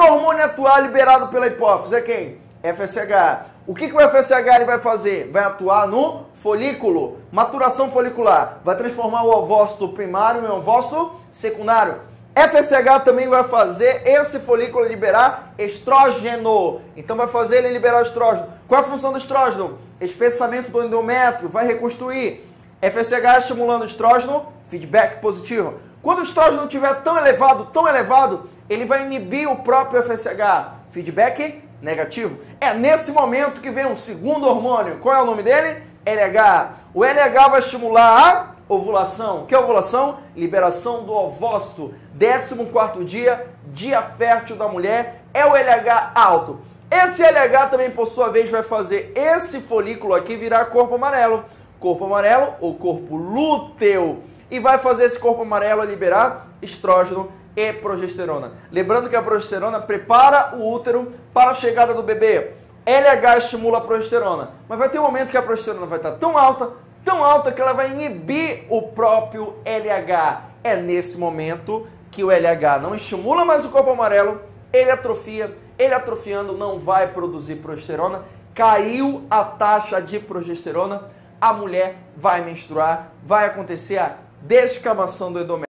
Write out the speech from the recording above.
hormônio atuar liberado pela hipófise é quem? FSH. O que, que o FSH ele vai fazer? Vai atuar no folículo, maturação folicular, vai transformar o ovócito primário em ovócito secundário. FSH também vai fazer esse folículo liberar estrógeno. Então vai fazer ele liberar estrógeno. Qual é a função do estrógeno? Espessamento do endométrio, vai reconstruir. FSH estimulando o estrógeno, feedback positivo. Quando o estrógeno estiver tão elevado, tão elevado, ele vai inibir o próprio FSH, feedback negativo. É nesse momento que vem um segundo hormônio. Qual é o nome dele? LH. O LH vai estimular a ovulação. Que é ovulação? Liberação do ovócito. 14 dia, dia fértil da mulher, é o LH alto. Esse LH também, por sua vez, vai fazer esse folículo aqui virar corpo amarelo. Corpo amarelo ou corpo lúteo. E vai fazer esse corpo amarelo liberar estrógeno e progesterona. Lembrando que a progesterona prepara o útero para a chegada do bebê. LH estimula a progesterona, mas vai ter um momento que a progesterona vai estar tão alta, tão alta que ela vai inibir o próprio LH. É nesse momento que o LH não estimula mais o corpo amarelo, ele atrofia, ele atrofiando não vai produzir progesterona, caiu a taxa de progesterona, a mulher vai menstruar, vai acontecer a descamação do endométrio.